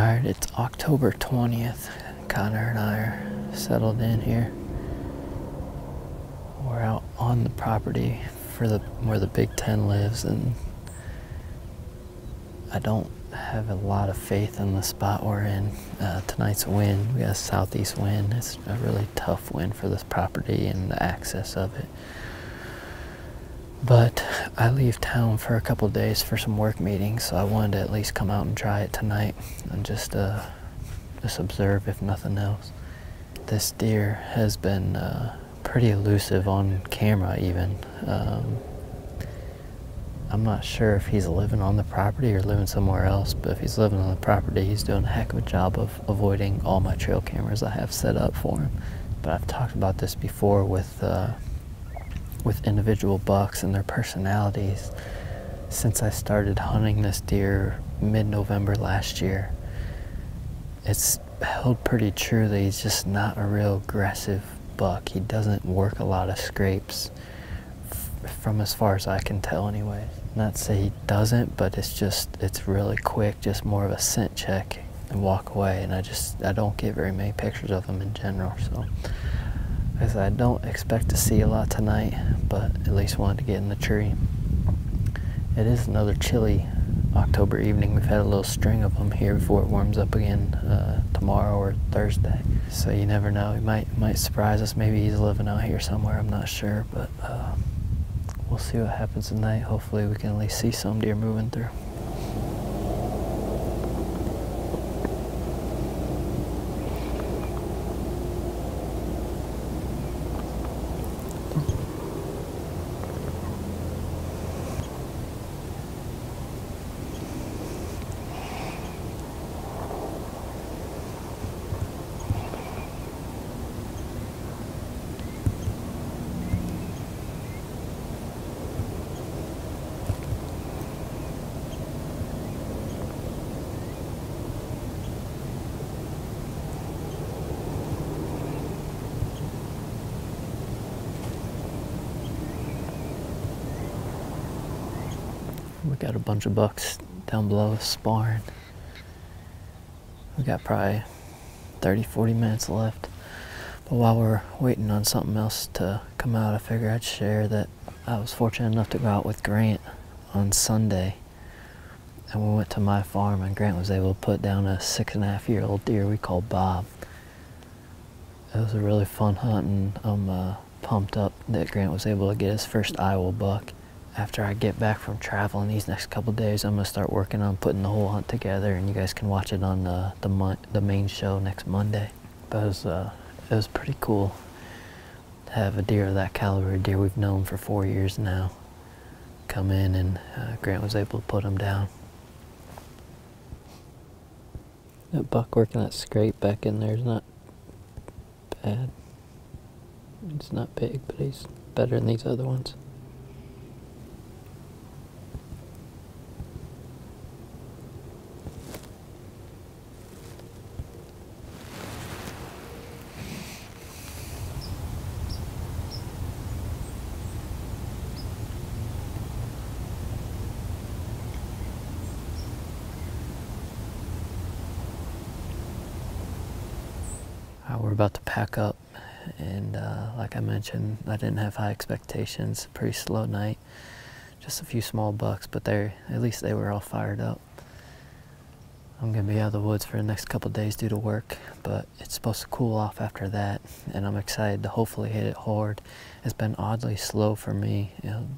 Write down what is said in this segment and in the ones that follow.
right, it's October 20th. Connor and I are settled in here. We're out on the property for the where the Big Ten lives, and I don't have a lot of faith in the spot we're in. Uh, tonight's wind, we got a southeast wind. It's a really tough wind for this property and the access of it. But I leave town for a couple days for some work meetings, so I wanted to at least come out and try it tonight and just uh, just observe if nothing else. This deer has been uh, pretty elusive on camera even. Um, I'm not sure if he's living on the property or living somewhere else, but if he's living on the property, he's doing a heck of a job of avoiding all my trail cameras I have set up for him. But I've talked about this before with uh, with individual bucks and their personalities since I started hunting this deer mid-November last year. It's held pretty true that he's just not a real aggressive buck. He doesn't work a lot of scrapes from as far as I can tell anyway. Not say he doesn't, but it's just, it's really quick, just more of a scent check and walk away. And I just, I don't get very many pictures of him in general, so. I said, I don't expect to see a lot tonight, but at least wanted to get in the tree. It is another chilly October evening. We've had a little string of them here before it warms up again uh, tomorrow or Thursday. So you never know. He might might surprise us. Maybe he's living out here somewhere. I'm not sure, but uh, we'll see what happens tonight. Hopefully, we can at least see some deer moving through. We got a bunch of bucks down below sparring. We got probably 30, 40 minutes left. But while we're waiting on something else to come out, I figure I'd share that I was fortunate enough to go out with Grant on Sunday. And we went to my farm and Grant was able to put down a six and a half year old deer we called Bob. It was a really fun hunt and I'm uh, pumped up that Grant was able to get his first Iowa buck after I get back from traveling these next couple days, I'm gonna start working on putting the whole hunt together, and you guys can watch it on the the, the main show next Monday. It was uh, it was pretty cool to have a deer of that caliber, a deer we've known for four years now, come in, and uh, Grant was able to put him down. That buck working that scrape back in there is not bad. It's not big, but he's better than these other ones. Uh, we're about to pack up, and uh, like I mentioned, I didn't have high expectations. Pretty slow night, just a few small bucks, but they at least they were all fired up. I'm gonna be out of the woods for the next couple days due to work, but it's supposed to cool off after that, and I'm excited to hopefully hit it hard. It's been oddly slow for me. You know,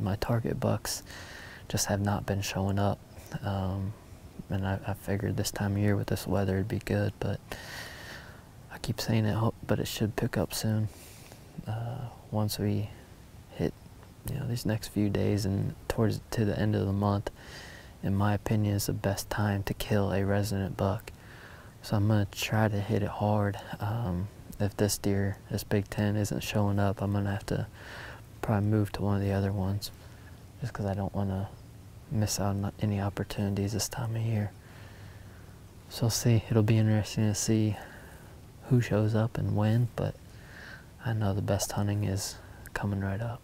my target bucks just have not been showing up, um, and I, I figured this time of year with this weather it'd be good, but keep saying it, but it should pick up soon. Uh, once we hit, you know, these next few days and towards to the end of the month, in my opinion, is the best time to kill a resident buck. So I'm gonna try to hit it hard. Um, if this deer, this Big Ten, isn't showing up, I'm gonna have to probably move to one of the other ones, just because I don't want to miss out on any opportunities this time of year. So see. It'll be interesting to see who shows up and when, but I know the best hunting is coming right up.